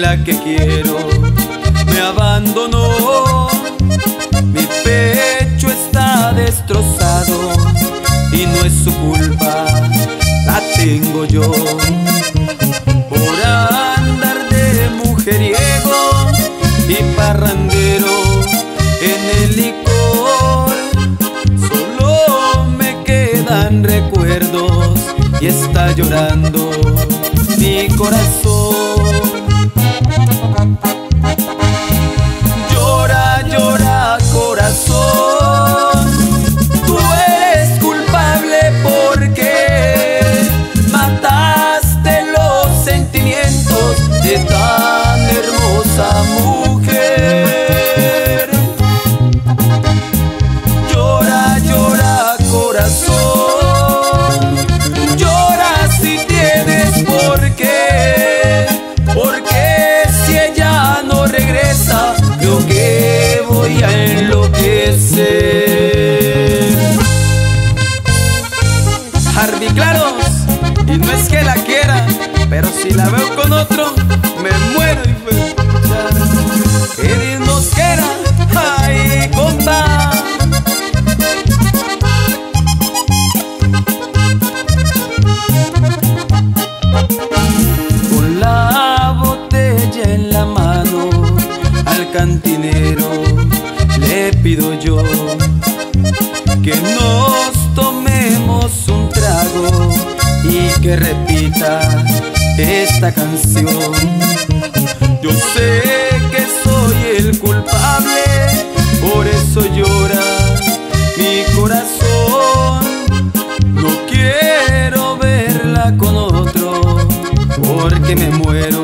la que quiero me abandonó. Mi pecho está destrozado y no es su culpa, la tengo yo. Por andar de mujeriego y parrandero en el licor, solo me quedan recuerdos y está llorando mi corazón. Corazón. Llora si tienes por qué. Porque si ella no regresa, creo que voy a enloquecer. Harvey Claros, y no es que la quiera, pero si la veo con otro, que nos tomemos un trago y que repita esta canción. Yo sé que soy el culpable, por eso llora mi corazón. No quiero verla con otro, porque me muero,